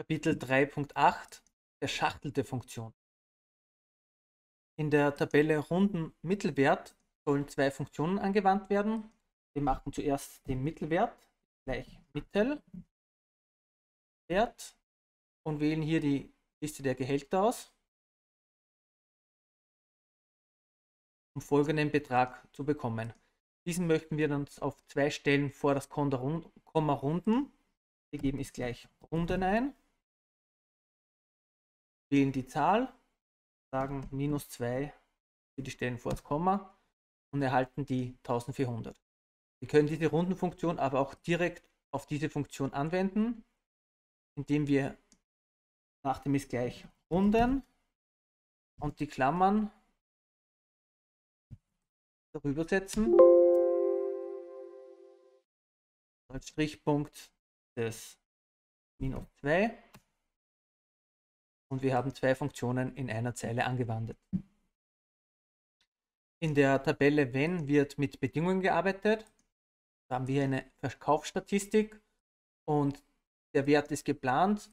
Kapitel 3.8 Verschachtelte Funktion. In der Tabelle Runden Mittelwert sollen zwei Funktionen angewandt werden. Wir machen zuerst den Mittelwert gleich Mittelwert und wählen hier die Liste der Gehälter aus, um folgenden Betrag zu bekommen. Diesen möchten wir dann auf zwei Stellen vor das Komma runden. Wir geben ist gleich Runden ein wählen die Zahl, sagen minus 2 für die Stellen vor das Komma und erhalten die 1400. Wir können diese Rundenfunktion aber auch direkt auf diese Funktion anwenden, indem wir nach dem ist gleich runden und die Klammern darüber setzen. Als Strichpunkt des minus 2 und wir haben zwei Funktionen in einer Zeile angewandt. In der Tabelle Wenn wird mit Bedingungen gearbeitet. Da haben wir eine Verkaufsstatistik und der Wert ist geplant.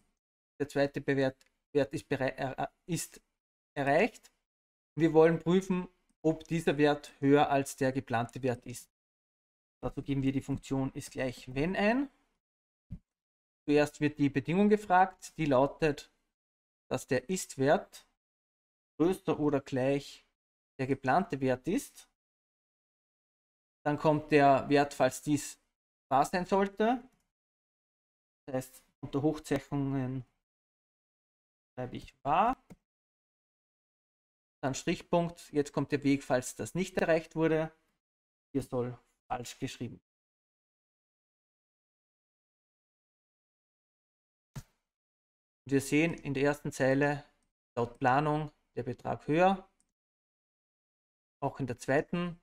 Der zweite Wert ist, ist erreicht. Wir wollen prüfen, ob dieser Wert höher als der geplante Wert ist. Dazu geben wir die Funktion ist gleich wenn ein. Zuerst wird die Bedingung gefragt, die lautet, dass der Ist-Wert größer oder gleich der geplante Wert ist. Dann kommt der Wert, falls dies wahr sein sollte. Das heißt, unter Hochzeichnungen schreibe ich wahr. Dann Strichpunkt. Jetzt kommt der Weg, falls das nicht erreicht wurde. Hier soll falsch geschrieben Wir sehen in der ersten Zeile laut Planung der Betrag höher. Auch in der zweiten.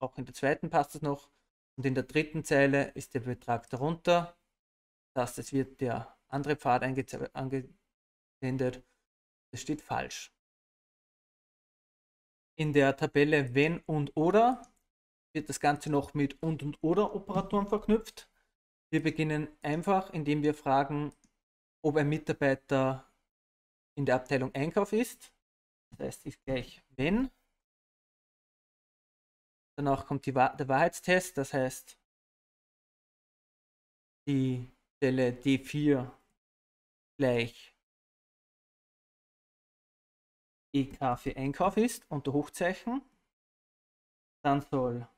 Auch in der zweiten passt es noch. Und in der dritten Zeile ist der Betrag darunter. Das heißt, es wird der andere Pfad angewendet. Das steht falsch. In der Tabelle wenn und oder wird das Ganze noch mit und und oder Operatoren verknüpft. Wir beginnen einfach, indem wir fragen, ob ein Mitarbeiter in der Abteilung Einkauf ist. Das heißt, ist gleich wenn. Danach kommt die, der Wahrheitstest, das heißt, die Stelle D4 gleich EK für Einkauf ist unter Hochzeichen. Dann soll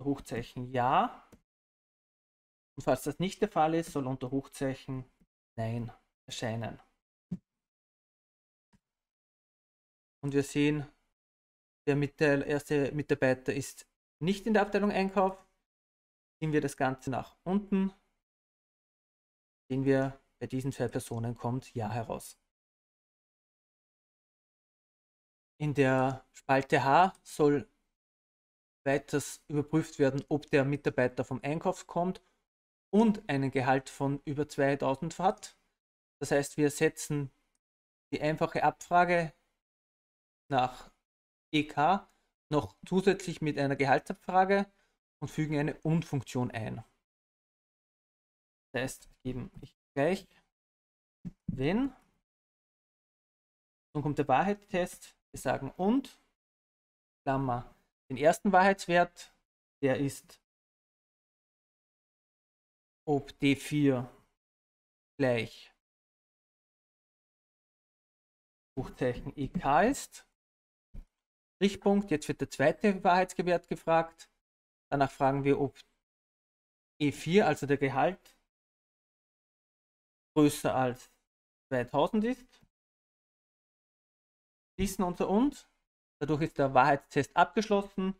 Hochzeichen Ja und falls das nicht der Fall ist, soll unter Hochzeichen Nein erscheinen. Und wir sehen, der, erste Mitarbeiter ist nicht in der Abteilung Einkauf. Ziehen wir das Ganze nach unten, sehen wir, bei diesen zwei Personen kommt Ja heraus. In der Spalte H soll weiters überprüft werden, ob der Mitarbeiter vom Einkauf kommt und einen Gehalt von über 2000 hat. Das heißt, wir setzen die einfache Abfrage nach EK noch zusätzlich mit einer Gehaltsabfrage und fügen eine Und-Funktion ein. Das heißt, geben ich gleich, wenn, dann kommt der Wahrheitstest, wir sagen und, Klammer, den ersten Wahrheitswert, der ist ob D4 gleich Hochzeichen EK ist. Strichpunkt, jetzt wird der zweite Wahrheitsgewert gefragt. Danach fragen wir, ob E4, also der Gehalt, größer als 2000 ist. Schließen unter uns. Dadurch ist der Wahrheitstest abgeschlossen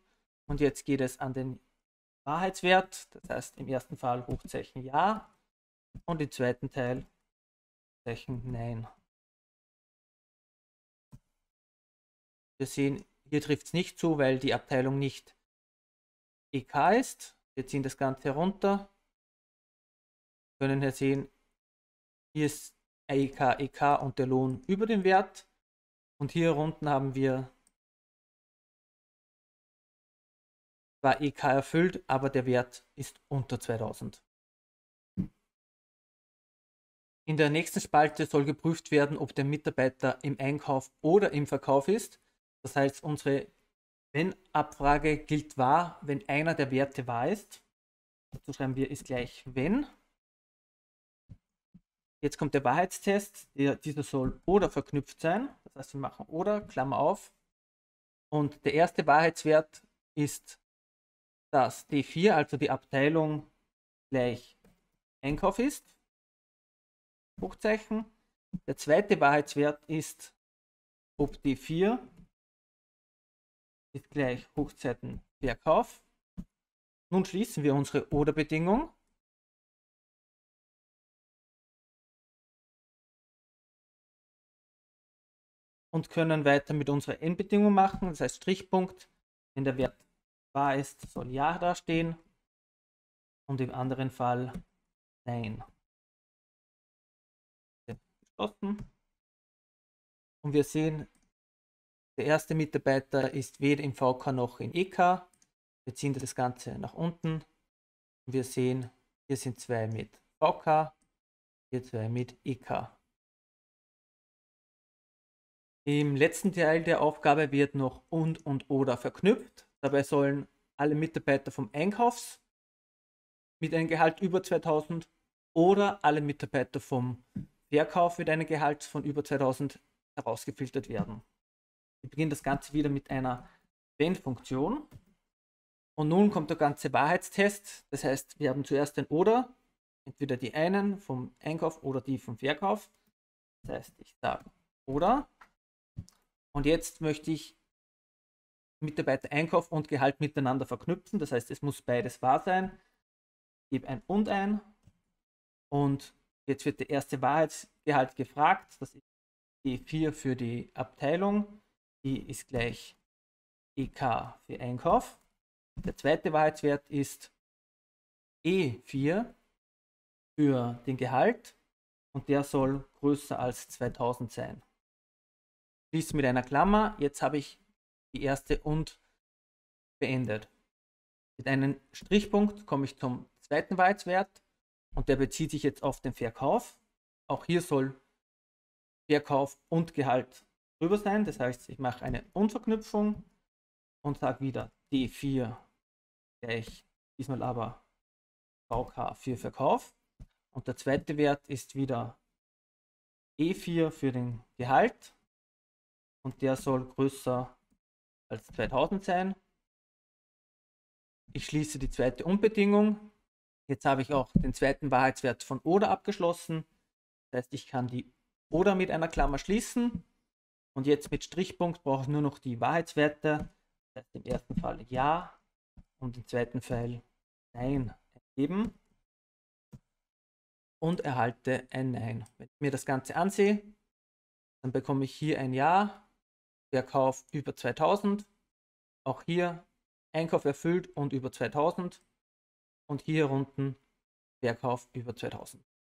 und jetzt geht es an den Wahrheitswert, das heißt im ersten Fall Hochzeichen Ja und im zweiten Teil Zeichen Nein. Wir sehen, hier trifft es nicht zu, weil die Abteilung nicht EK ist. Wir ziehen das Ganze herunter. Wir können hier sehen, hier ist EK, EK und der Lohn über dem Wert. Und hier unten haben wir zwar EK erfüllt, aber der Wert ist unter 2000. In der nächsten Spalte soll geprüft werden, ob der Mitarbeiter im Einkauf oder im Verkauf ist. Das heißt, unsere Wenn-Abfrage gilt wahr, wenn einer der Werte wahr ist. Dazu schreiben wir ist gleich wenn. Jetzt kommt der Wahrheitstest. Der, dieser soll oder verknüpft sein. Das heißt, wir machen oder, Klammer auf. Und der erste Wahrheitswert ist, dass D4, also die Abteilung, gleich Einkauf ist. Hochzeichen. Der zweite Wahrheitswert ist, ob D4 ist gleich Hochzeiten Verkauf. Nun schließen wir unsere Oder-Bedingung. Und können weiter mit unserer Endbedingung machen. Das heißt Strichpunkt, wenn der Wert wahr ist, soll Ja dastehen. Und im anderen Fall Nein. Und wir sehen, der erste Mitarbeiter ist weder im VK noch in EK. Wir ziehen das Ganze nach unten. Und wir sehen, hier sind zwei mit VK, hier zwei mit EK. Im letzten Teil der Aufgabe wird noch und und oder verknüpft. Dabei sollen alle Mitarbeiter vom Einkaufs mit einem Gehalt über 2000 oder alle Mitarbeiter vom Verkauf mit einem Gehalt von über 2000 herausgefiltert werden. Wir beginnen das Ganze wieder mit einer Wenn-Funktion. Und nun kommt der ganze Wahrheitstest. Das heißt, wir haben zuerst ein Oder, entweder die einen vom Einkauf oder die vom Verkauf. Das heißt, ich sage Oder. Und jetzt möchte ich Mitarbeiter Einkauf und Gehalt miteinander verknüpfen. Das heißt, es muss beides wahr sein. Ich gebe ein und ein. Und jetzt wird der erste Wahrheitsgehalt gefragt. Das ist die 4 für die Abteilung. Die ist gleich EK für Einkauf. Der zweite Wahrheitswert ist E4 für den Gehalt und der soll größer als 2000 sein. Schließe mit einer Klammer. Jetzt habe ich die erste und beendet. Mit einem Strichpunkt komme ich zum zweiten Wahrheitswert und der bezieht sich jetzt auf den Verkauf. Auch hier soll Verkauf und Gehalt drüber sein. Das heißt, ich mache eine Unverknüpfung und sage wieder D4 gleich diesmal aber VK für Verkauf. Und der zweite Wert ist wieder E4 für den Gehalt und der soll größer als 2000 sein. Ich schließe die zweite Unbedingung. Jetzt habe ich auch den zweiten Wahrheitswert von oder abgeschlossen. Das heißt, ich kann die oder mit einer Klammer schließen. Und jetzt mit Strichpunkt brauche ich nur noch die Wahrheitswerte. Das heißt im ersten Fall Ja und im zweiten Fall Nein ergeben. Und erhalte ein Nein. Wenn ich mir das Ganze ansehe, dann bekomme ich hier ein Ja, Verkauf über 2000. Auch hier Einkauf erfüllt und über 2000 und hier unten Verkauf über 2000.